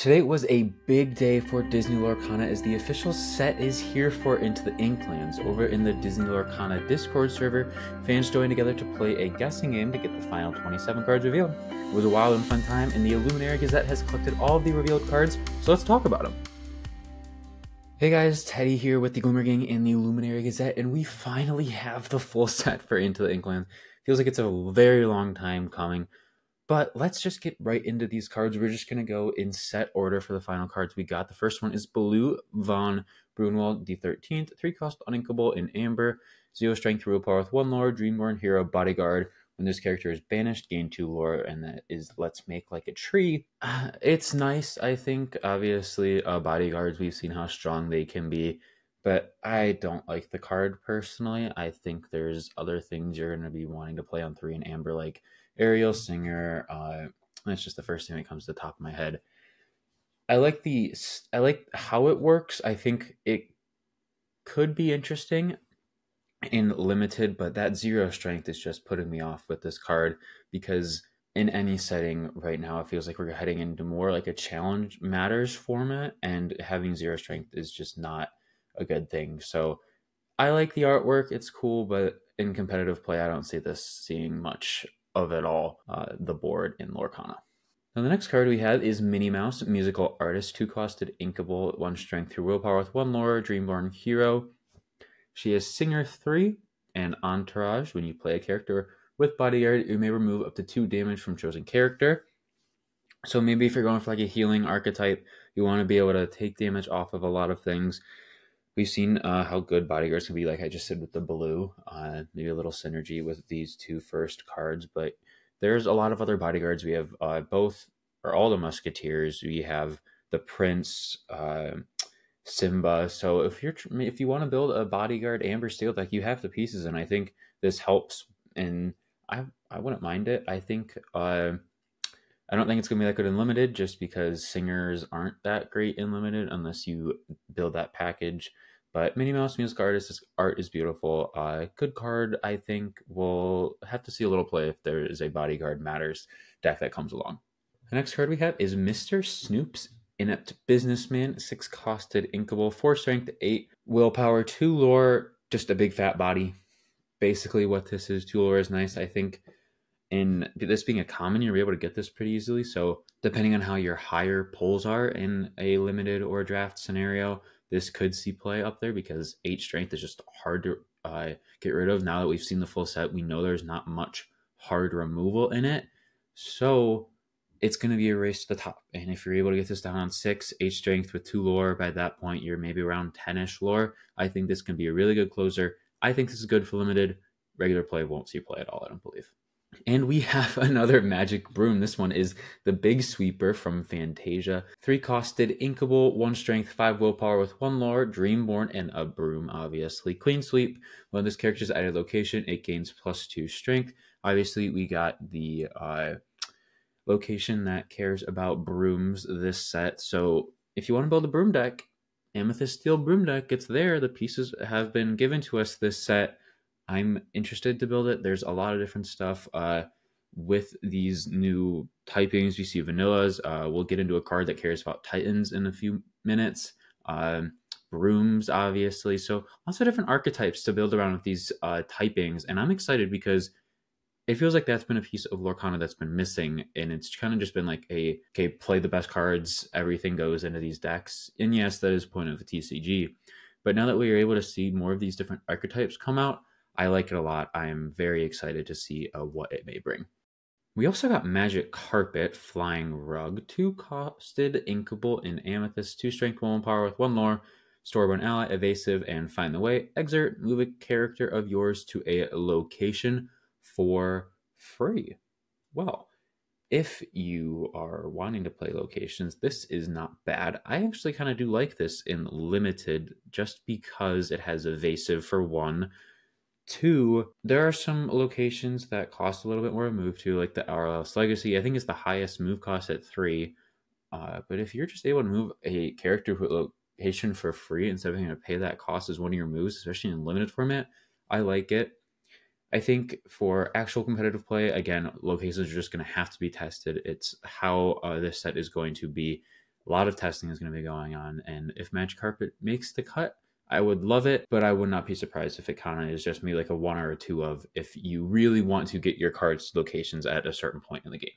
Today was a big day for Disney Lorcana as the official set is here for Into the Inklands. Over in the Disney Lorcana Discord server, fans joined together to play a guessing game to get the final 27 cards revealed. It was a wild and fun time, and the Illuminary Gazette has collected all of the revealed cards, so let's talk about them. Hey guys, Teddy here with the Glimmer Gang and the Illuminary Gazette, and we finally have the full set for Into the Inklands. Feels like it's a very long time coming. But let's just get right into these cards. We're just going to go in set order for the final cards we got. The first one is Blue Von Brunwald, the 13th, 3 cost uninkable in Amber, 0 strength, real power with 1 lore, Dreamborn Hero, Bodyguard. When this character is banished, gain 2 lore, and that is Let's Make Like a Tree. It's nice, I think. Obviously, uh, Bodyguards, we've seen how strong they can be but I don't like the card personally. I think there's other things you're going to be wanting to play on three and Amber, like Ariel Singer. Uh, that's just the first thing that comes to the top of my head. I like the I like how it works. I think it could be interesting in limited, but that zero strength is just putting me off with this card because in any setting right now, it feels like we're heading into more like a challenge matters format, and having zero strength is just not a good thing. So I like the artwork; it's cool, but in competitive play, I don't see this seeing much of it all, uh, the board in Lorcana. Now the next card we have is Minnie Mouse, musical artist, two costed inkable, one strength through willpower with one lore, Dreamborn hero. She is singer three and entourage. When you play a character with bodyguard, you may remove up to two damage from chosen character. So maybe if you're going for like a healing archetype, you want to be able to take damage off of a lot of things. We've seen uh, how good bodyguards can be, like I just said with the blue. Uh, maybe a little synergy with these two first cards, but there's a lot of other bodyguards. We have uh, both or all the musketeers. We have the prince, uh, Simba. So if you're if you want to build a bodyguard Amber Steel deck, you have the pieces, and I think this helps. And I I wouldn't mind it. I think. Uh, I don't think it's gonna be that good in limited, just because singers aren't that great in limited unless you build that package. But Minnie Mouse Music Artist art is beautiful. Uh, good card, I think. We'll have to see a little play if there is a Bodyguard Matters deck that comes along. The next card we have is Mr. Snoop's Inept Businessman, six costed inkable, four strength, eight willpower, two lore, just a big fat body. Basically, what this is, two lore is nice. I think in this being a common, you're able to get this pretty easily. So, depending on how your higher pulls are in a limited or draft scenario, this could see play up there because eight strength is just hard to uh, get rid of. Now that we've seen the full set, we know there's not much hard removal in it. So, it's going to be a race to the top. And if you're able to get this down on six, eight strength with two lore, by that point, you're maybe around 10 ish lore. I think this can be a really good closer. I think this is good for limited. Regular play won't see play at all, I don't believe. And we have another magic broom. This one is the Big Sweeper from Fantasia. Three costed, inkable, one strength, five willpower with one lore, Dreamborn, and a broom, obviously. Clean sweep. When this character is at a location, it gains plus two strength. Obviously, we got the uh, location that cares about brooms this set. So if you want to build a broom deck, Amethyst Steel Broom deck, it's there. The pieces have been given to us this set I'm interested to build it. There's a lot of different stuff uh, with these new typings. We see vanillas. Uh, we'll get into a card that cares about titans in a few minutes. Um, brooms, obviously. So lots of different archetypes to build around with these uh, typings, and I'm excited because it feels like that's been a piece of Lorcana that's been missing, and it's kind of just been like a okay, play the best cards, everything goes into these decks, and yes, that is point of the TCG. But now that we are able to see more of these different archetypes come out, I like it a lot. I am very excited to see uh, what it may bring. We also got Magic Carpet, Flying Rug, two costed, inkable in Amethyst, two strength, one power with one lore, store one ally, evasive, and find the way. Exert, move a character of yours to a location for free. Well, if you are wanting to play locations, this is not bad. I actually kind of do like this in limited just because it has evasive for one Two, there are some locations that cost a little bit more to move to, like the RLS Legacy. I think it's the highest move cost at three. Uh, but if you're just able to move a character location for free instead of having to pay that cost as one of your moves, especially in limited format, I like it. I think for actual competitive play, again, locations are just going to have to be tested. It's how uh, this set is going to be A lot of testing is going to be going on, and if Magic Carpet makes the cut, I would love it, but I would not be surprised if it kind of is just maybe like a one or a two of if you really want to get your cards locations at a certain point in the game.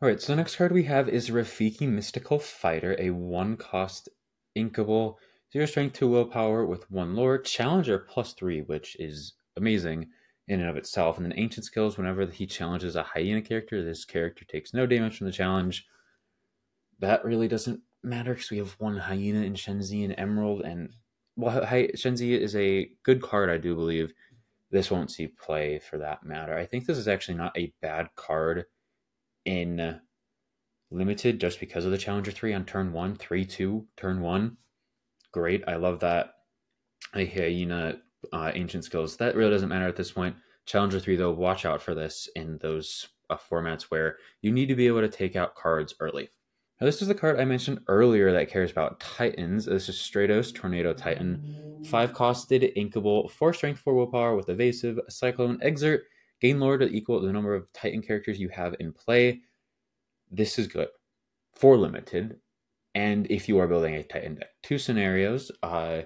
All right, so the next card we have is Rafiki Mystical Fighter, a one cost inkable, zero strength, two willpower with one lore, challenger plus three, which is amazing in and of itself. And then ancient skills, whenever he challenges a hyena character, this character takes no damage from the challenge. That really doesn't matter because we have one hyena in Shenzi and Emerald, and well, Hy- Shenzi is a good card, I do believe. This won't see play for that matter. I think this is actually not a bad card in limited just because of the Challenger 3 on turn 1, 3 2, turn 1. Great. I love that. A hyena uh, ancient skills. That really doesn't matter at this point. Challenger 3, though, watch out for this in those uh, formats where you need to be able to take out cards early. Now, this is the card I mentioned earlier that cares about Titans. This is Stratos Tornado Titan. Five costed, inkable, four strength, four willpower with evasive, cyclone, exert, gain lore to equal the number of Titan characters you have in play. This is good for limited. And if you are building a Titan deck, two scenarios. Uh,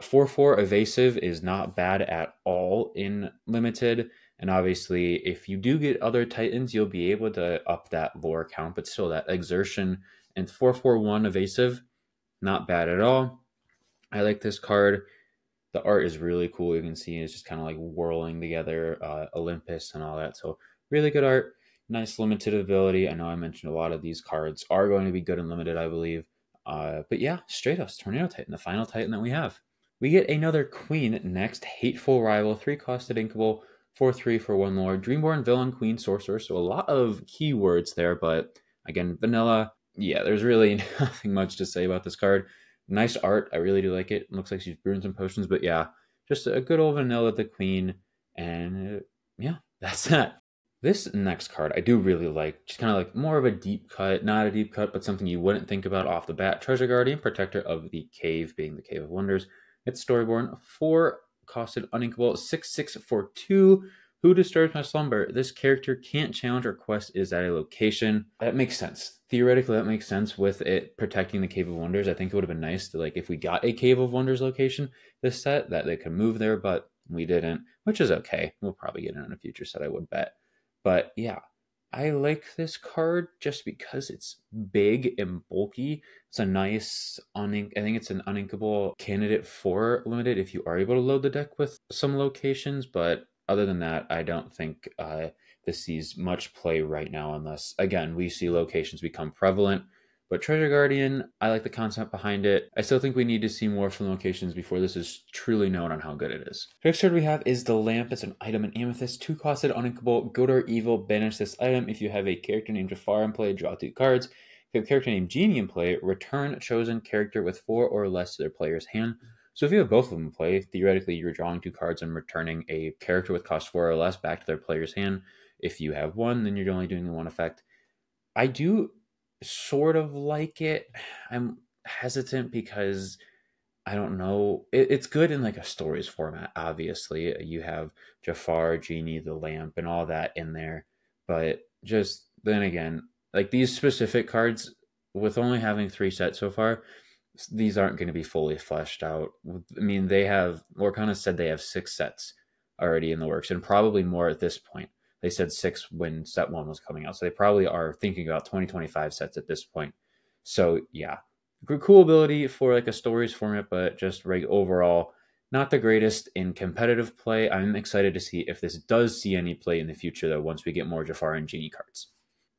4 4 evasive is not bad at all in limited. And obviously, if you do get other Titans, you'll be able to up that lore count, but still, that exertion and 441 evasive, not bad at all. I like this card. The art is really cool. You can see it's just kind of like whirling together uh, Olympus and all that. So, really good art. Nice limited ability. I know I mentioned a lot of these cards are going to be good and limited, I believe. Uh, but yeah, straight Stratos, Tornado Titan, the final Titan that we have. We get another Queen next. Hateful Rival, three costed inkable, four three for one lord. Dreamborn, Villain, Queen, Sorcerer. So a lot of keywords there, but again, vanilla. Yeah, there's really nothing much to say about this card. Nice art. I really do like it. it looks like she's brewing some potions, but yeah, just a good old vanilla the Queen. And uh, yeah, that's that. This next card I do really like. Just kind of like more of a deep cut, not a deep cut, but something you wouldn't think about off the bat. Treasure Guardian, Protector of the Cave, being the Cave of Wonders. It's Storyborn, four costed uninkable, six six four two. Who disturbs my slumber? This character can't challenge or quest is at a location. That makes sense. Theoretically, that makes sense with it protecting the Cave of Wonders. I think it would have been nice to like if we got a Cave of Wonders location this set that they could move there, but we didn't, which is okay. We'll probably get it in a future set, I would bet. But yeah, I like this card just because it's big and bulky. It's a nice unink. I think it's an uninkable candidate for limited if you are able to load the deck with some locations. But other than that, I don't think uh, this sees much play right now, unless again we see locations become prevalent. But Treasure Guardian, I like the concept behind it. I still think we need to see more from locations before this is truly known on how good it is. Next card we have is the Lamp. It's an item in Amethyst, two costed, uninkable, good or evil. Banish this item. If you have a character named Jafar in play, draw two cards. If you have a character named Genie in play, return chosen character with four or less to their player's hand. So if you have both of them in play, theoretically you're drawing two cards and returning a character with cost four or less back to their player's hand. If you have one, then you're only doing the one effect. I do sort of like it. I'm hesitant because I don't know. It, it's good in like a stories format. Obviously, you have Jafar, Genie, the lamp, and all that in there. But just then again, like these specific cards, with only having three sets so far, these aren't going to be fully fleshed out. I mean, they have Lorcana said they have six sets already in the works, and probably more at this point. They said six when set one was coming out. So they probably are thinking about 2025 sets at this point. So yeah, cool ability for like a stories format, but just like overall, not the greatest in competitive play. I'm excited to see if this does see any play in the future though, once we get more Jafar and Genie cards.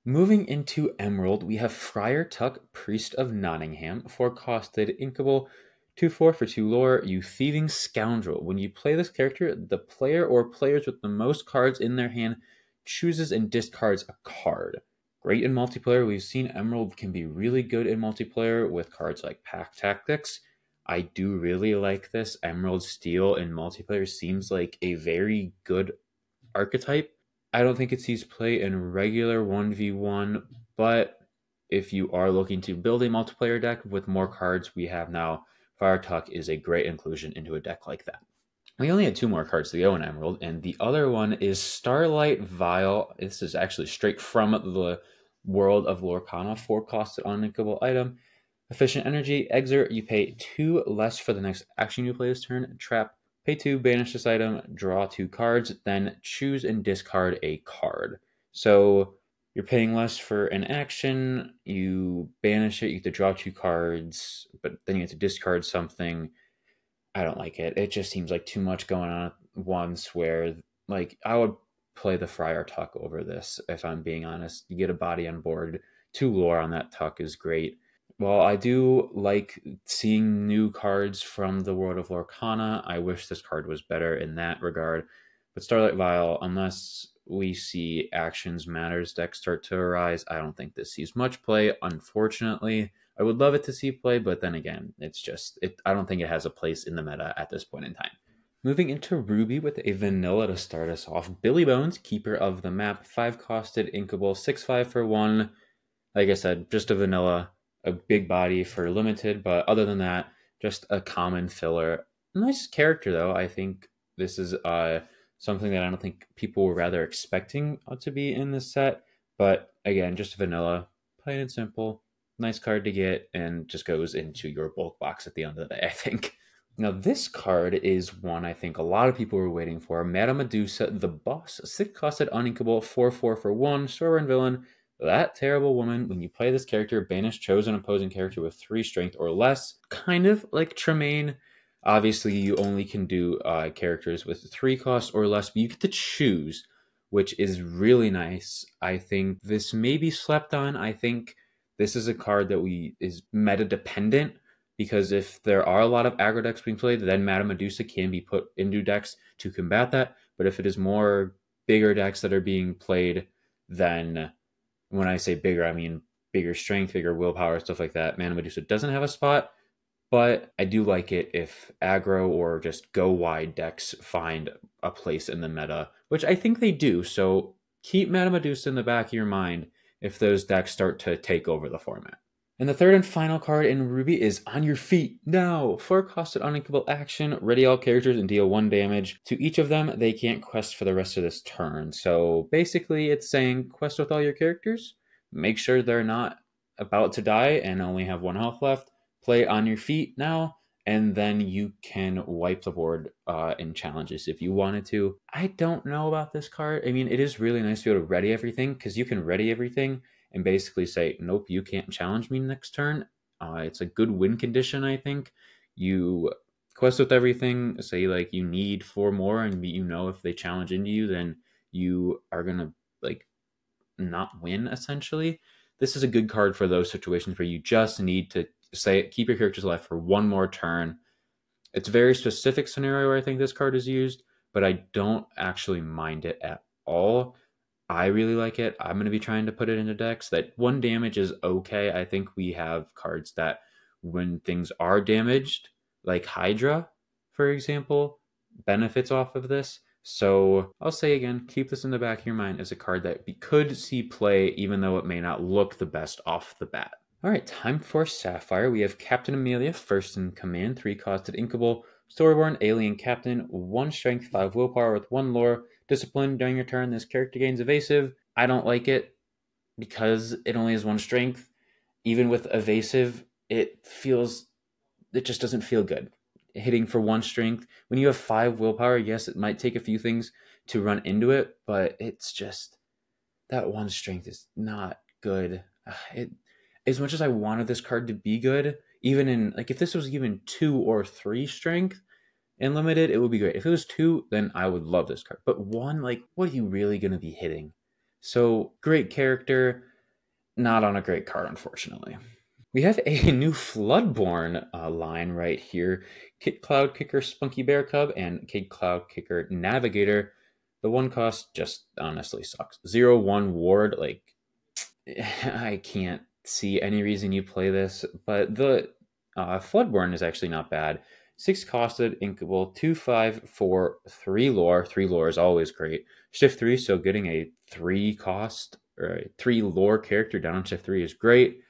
Moving into Emerald, we have Friar Tuck, Priest of Nottingham, four costed, inkable, two four for two lore, you thieving scoundrel. When you play this character, the player or players with the most cards in their hand chooses and discards a card. Great in multiplayer. We've seen Emerald can be really good in multiplayer with cards like Pack Tactics. I do really like this. Emerald Steel in multiplayer seems like a very good archetype. I don't think it sees play in regular 1v1, but if you are looking to build a multiplayer deck with more cards we have now, Friar Tuck is a great inclusion into a deck like that. We only had two more cards to go in Emerald, and the other one is Starlight Vial. This is actually straight from the world of Lorcana, four costed uninkable item. Efficient Energy, Exert, you pay two less for the next action you play this turn. Trap, pay two, banish this item, draw two cards, then choose and discard a card. So you're paying less for an action, you banish it, you get to draw two cards, but then you have to discard something. I don't like it. It just seems like too much going on at once where like I would play the Friar Tuck over this, if I'm being honest. You get a body on board. Two lore on that Tuck is great. Well, I do like seeing new cards from the world of Lorcana. I wish this card was better in that regard. But Starlight Vial, unless we see actions matters decks start to arise, I don't think this sees much play, unfortunately. I would love it to see play, but then again, it's just it I don't think it has a place in the meta at this point in time. Moving into Ruby with a vanilla to start us off. Billy Bones, Keeper of the Map, 5 costed, inkable, 6 5 for 1. Like I said, just a vanilla, a big body for limited, but other than that, just a common filler. Nice character though. I think this is uh, something that I don't think people were rather expecting to be in this set. But again, just vanilla, plain and simple. Nice card to get, and just goes into your bulk box at the end of the day, I think. Now, this card is one I think a lot of people were waiting for. Madame Medusa, the boss, six costed uninkable, 4 4 for 1, Storyborn villain. That terrible woman, when you play this character, banish chosen opposing character with 3 strength or less. Kind of like Tremaine. Obviously, you only can do uh, characters with 3 cost or less, but you get to choose, which is really nice. I think this may be slept on. I think this is a card that we is meta dependent because if there are a lot of aggro decks being played, then Madame Medusa can be put into decks to combat that. But if it is more bigger decks that are being played, then when I say bigger, I mean bigger strength, bigger willpower, stuff like that. Madame Medusa doesn't have a spot, but I do like it if aggro or just go wide decks find a place in the meta, which I think they do. So keep Madame Medusa in the back of your mind if those decks start to take over the format. And the third and final card in Ruby is On Your Feet Now. For costed uninkable action, ready all characters and deal one damage. To each of them, they can't quest for the rest of this turn. So basically, it's saying quest with all your characters, make sure they're not about to die and only have one health left. Play On Your Feet now, and then you can wipe the board uh, in challenges if you wanted to. I don't know about this card. I mean, it is really nice to be able to ready everything because you can ready everything and basically say, nope, you can't challenge me next turn. Uh, it's a good win condition, I think. You quest with everything, say like you need four more, and you know if they challenge into you, then you are gonna like not win essentially. This is a good card for those situations where you just need to say keep your characters alive for one more turn. It's a very specific scenario where I think this card is used, but I don't actually mind it at all. I really like it. I'm going to be trying to put it into decks. That one damage is okay. I think we have cards that when things are damaged, like Hydra, for example, benefits off of this. So I'll say again, keep this in the back of your mind as a card that we could see play, even though it may not look the best off the bat. All right, time for Sapphire. We have Captain Amelia, first in command, three costed inkable, Storyborn, alien captain, one strength, five willpower with one lore, discipline during your turn. This character gains evasive. I don't like it because it only has one strength. Even with evasive, it feels it just doesn't feel good. Hitting for one strength. When you have five willpower, yes, it might take a few things to run into it, but it's just that one strength is not good. It as much as I wanted this card to be good, even in like if this was even two or three strength, in limited, it would be great. If it was two, then I would love this card. But one, like, what are you really going to be hitting? So, great character, not on a great card, unfortunately. We have a new Floodborn uh, line right here Kit Cloudkicker Spunky Bear Cub and Kit Cloudkicker Navigator. The one cost just honestly sucks. Zero one ward, like, I can't see any reason you play this, but the uh, Floodborn is actually not bad. Six costed, inkable, two, five, four, three lore. Three lore is always great. Shift three, so getting a three cost or three lore character down on shift three is great.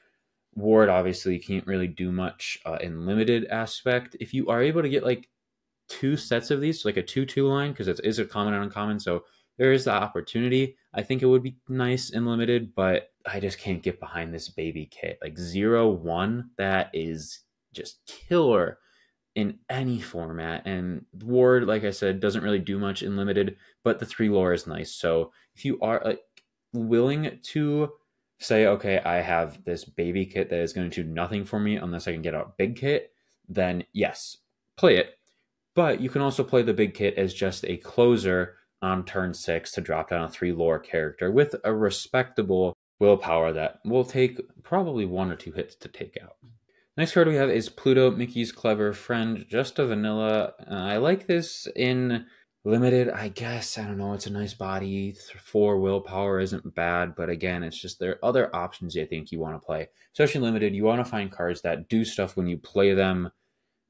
Ward obviously can't really do much uh, in limited aspect. If you are able to get like two sets of these, like a two-two line, because it is a common and uncommon, so there is the opportunity. I think it would be nice and limited, but I just can't get behind this baby kit. Like zero one, that is just killer in any format. And Ward, like I said, doesn't really do much in limited, but the three lore is nice. So if you are like willing to say, okay, I have this baby kit that is going to do nothing for me unless I can get a big kit, then yes, play it. But you can also play the big kit as just a closer on turn six to drop down a three lore character with a respectable willpower that will take probably one or two hits to take out. Next card we have is Pluto, Mickey's clever friend, just a vanilla. Uh, I like this in limited, I guess. I don't know. It's a nice body. Four willpower isn't bad, but again, it's just there are other options I think you want to play. Especially limited, you want to find cards that do stuff when you play them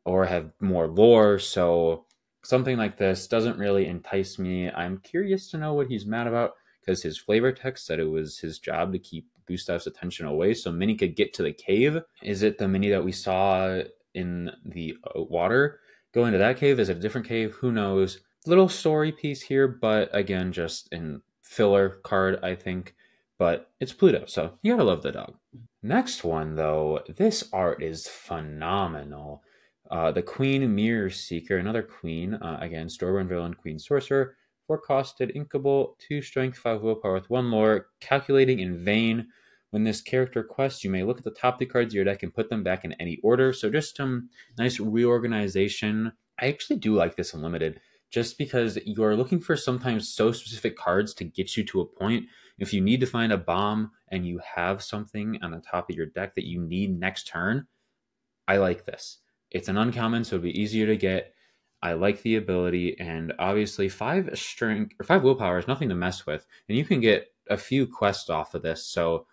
or have more lore. So something like this doesn't really entice me. I'm curious to know what he's mad about because his flavor text said it was his job to keep Gustav's attention away so Minnie could get to the cave. Is it the Minnie that we saw in the uh, water? Going to that cave? Is it a different cave? Who knows? Little story piece here, but again, just in filler card, I think. But it's Pluto, so you gotta love the dog. Next one, though, this art is phenomenal. Uh, the Queen Mirror Seeker, another queen, uh, again, Storyborn Villain, Queen Sorcerer, four costed, inkable, two strength, five willpower with one lore, calculating in vain. When this character quests, you may look at the top three cards of your deck and put them back in any order. So just some nice reorganization. I actually do like this unlimited just because you're looking for sometimes so specific cards to get you to a point. If you need to find a bomb and you have something on the top of your deck that you need next turn, I like this. It's an uncommon, so it'll be easier to get. I like the ability, and obviously five strength or five willpower is nothing to mess with, and you can get a few quests off of this. So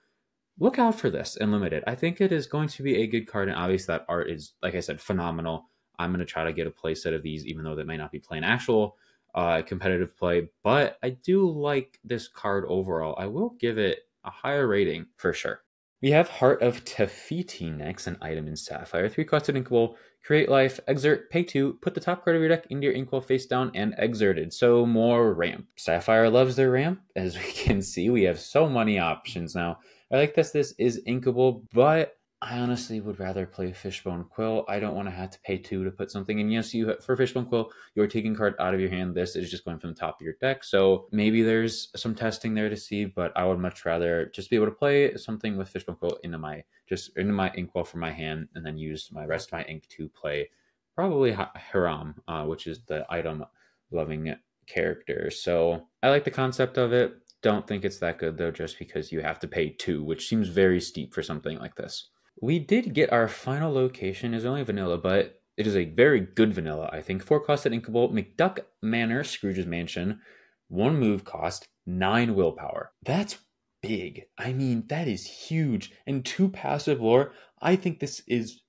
look out for this in limited. I think it is going to be a good card, and obviously that art is, like I said, phenomenal. I'm going to try to get a play set of these, even though they might not be playing actual uh, competitive play. But I do like this card overall. I will give it a higher rating for sure. We have Heart of Te Fiti next, an item in Sapphire. Three costed inkable, create life, exert, pay two, put the top card of your deck into your inkwell face down, and exerted. So more ramp. Sapphire loves their ramp. As we can see, we have so many options now. I like this. This is inkable, but I honestly would rather play Fishbone Quill. I don't want to have to pay two to put something in. Yes, you for Fishbone Quill, you're taking card out of your hand. This is just going from the top of your deck. So maybe there's some testing there to see, but I would much rather just be able to play something with Fishbone Quill into my just into my inkwell from my hand, and then use my rest of my ink to play probably Hiram, uh, which is the item loving character. So I like the concept of it. Don't think it's that good though, just because you have to pay two, which seems very steep for something like this. We did get our final location is only vanilla, but it is a very good vanilla, I think. Four costed inkable, McDuck Manor, Scrooge's Mansion, one move cost, nine willpower. That's big. I mean, that is huge. And two passive lore. I think this is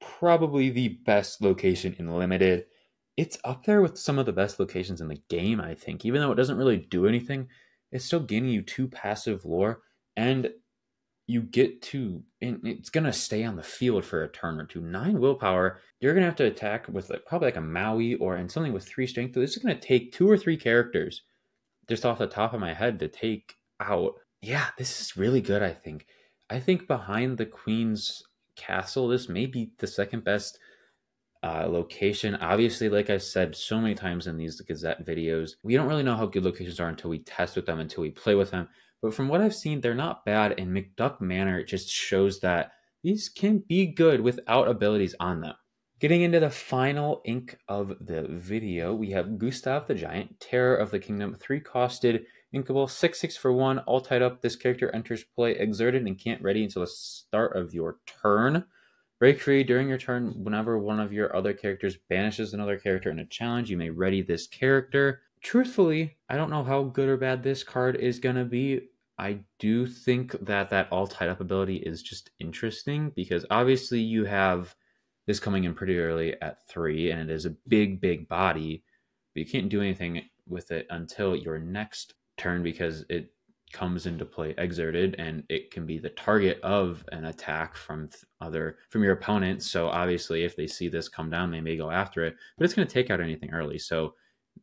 probably the best location in limited. It's up there with some of the best locations in the game, I think. Even though it doesn't really do anything, it's still giving you two passive lore and you get to and it's gonna stay on the field for a turn or two. Nine willpower, you're gonna have to attack with like, probably like a Maui or and something with three strength. This is gonna take two or three characters just off the top of my head to take out. Yeah, this is really good, I think. I think behind the Queen's castle, this may be the second best uh, location. Obviously, like I said so many times in these Gazette videos, we don't really know how good locations are until we test with them, until we play with them. But from what I've seen, they're not bad, and McDuck Manor just shows that these can be good without abilities on them. Getting into the final ink of the video, we have Gustav the Giant, Terror of the Kingdom, three costed, inkable, 6 6 for 1, all tied up. This character enters play exerted and can't ready until the start of your turn. Break free during your turn. Whenever one of your other characters banishes another character in a challenge, you may ready this character. Truthfully, I don't know how good or bad this card is going to be. I do think that that all tied up ability is just interesting because obviously you have this coming in pretty early at three, and it is a big, big body, but you can't do anything with it until your next turn because it comes into play exerted and it can be the target of an attack from other from your opponent. So obviously if they see this come down they may go after it but it's going to take out anything early. So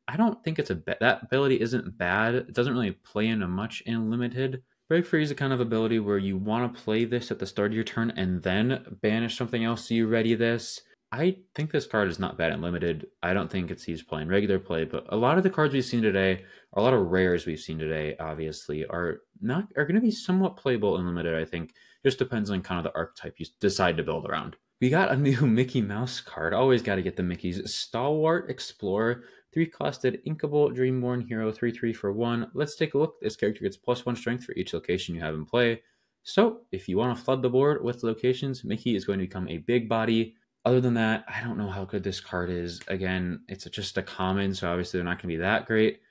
I don't think it's a that ability isn't bad. It doesn't really play into much in limited, Break Free is a kind of ability where you want to play this at the start of your turn and then banish something else so you ready this. I think this card is not bad and limited. I don't think it's used playing regular play, but a lot of the cards we've seen today, a lot of rares we've seen today, obviously, are not are going to be somewhat playable in limited. I think just depends on kind of the archetype you decide to build around. We got a new Mickey Mouse card. Always got to get the Mickeys. Stalwart Explorer, three costed Inkable Dreamborn Hero, three three for one. Let's take a look. This character gets plus one strength for each location you have in play. So if you want to flood the board with locations, Mickey is going to become a big body other than that, I don't know how good this card is. Again, it's just a common, so obviously they're not going to be that great.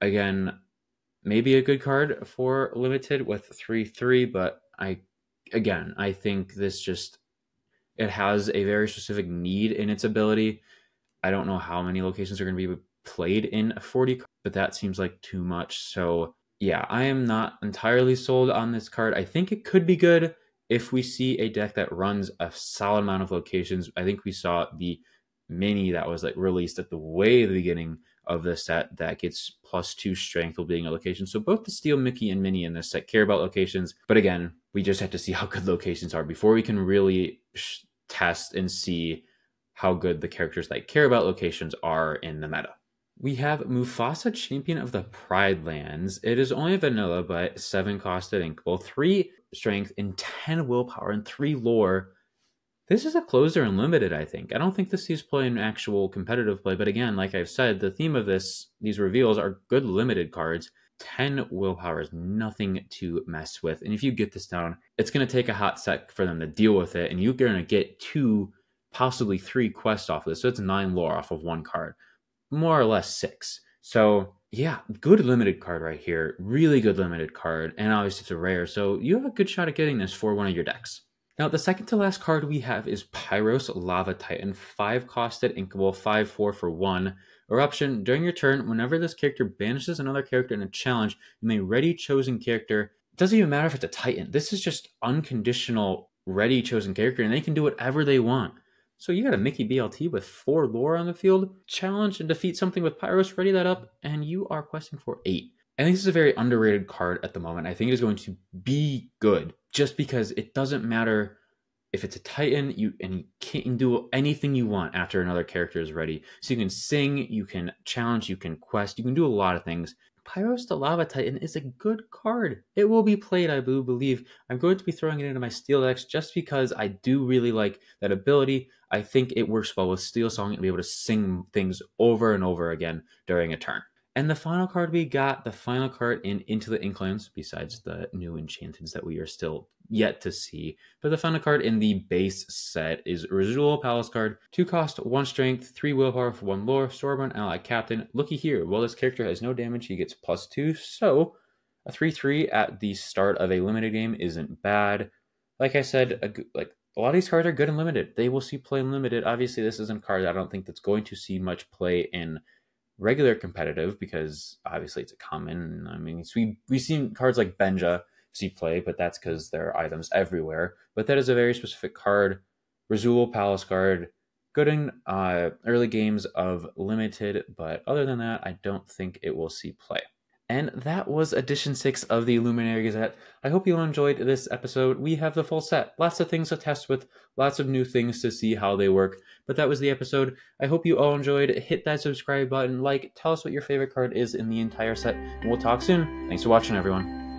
Again, maybe a good card for limited with 3 3, but I, again, I think this just, it has a very specific need in its ability. I don't know how many locations are going to be played in a 40, but that seems like too much. So, yeah, I am not entirely sold on this card. I think it could be good if we see a deck that runs a solid amount of locations, I think we saw the Minnie that was like released at the way the beginning of the set that gets plus two strength while being a location. So both the Steel Mickey and Minnie in this set care about locations, but again, we just have to see how good locations are before we can really test and see how good the characters that care about locations are in the meta. We have Mufasa, Champion of the Pride Lands. It is only vanilla, but seven costed inkable, three strength, and ten willpower, and three lore. This is a closer and limited, I think. I don't think this sees play in actual competitive play, but again, like I've said, the theme of this these reveals are good limited cards. 10 willpower is nothing to mess with. And if you get this down, it's going to take a hot sec for them to deal with it. And you're going to get two, possibly three quests off of this. So it's nine lore off of one card more or less six. So yeah, good limited card right here. Really good limited card. And obviously it's a rare. So you have a good shot at getting this for one of your decks. Now, the second to last card we have is Pyros Lava Titan, 5 costed inkable, 5 4 for 1. Eruption, during your turn, whenever this character banishes another character in a challenge, you may ready chosen character. It doesn't even matter if it's a Titan. This is just unconditional ready chosen character, and they can do whatever they want. So you got a Mickey BLT with four lore on the field, challenge and defeat something with Pyros, ready that up, and you are questing for eight. I think this is a very underrated card at the moment. I think it is going to be good just because it doesn't matter if it's a Titan, you and you can do anything you want after another character is ready. So you can sing, you can challenge, you can quest, you can do a lot of things. Pyros the Lava Titan is a good card. It will be played, I do believe. I'm going to be throwing it into my Steel decks just because I do really like that ability. I think it works well with Steel Song and be able to sing things over and over again during a turn. And the final card we got, the final card in Into the Inklands, besides the new enchantments that we are still yet to see. But the final card in the base set is Razoul Palace Guard. Two cost, one strength, three willpower for one lore, Storyborn ally captain. Looky here, while this character has no damage, he gets plus two. So a 3-3 at the start of a limited game isn't bad. Like I said, a, like a lot of these cards are good and limited. They will see play limited. Obviously, this isn't a card I don't think that's going to see much play in regular competitive because obviously it's a common. I mean, we we've seen cards like Benja see play, but that's because there are items everywhere. But that is a very specific card. Razoul Palace Guard, good in uh, early games of limited, but other than that, I don't think it will see play. And that was edition six of the Illuminary Gazette. I hope you all enjoyed this episode. We have the full set. Lots of things to test with, lots of new things to see how they work. But that was the episode. I hope you all enjoyed. Hit that subscribe button, like, tell us what your favorite card is in the entire set, and we'll talk soon. Thanks for watching, everyone.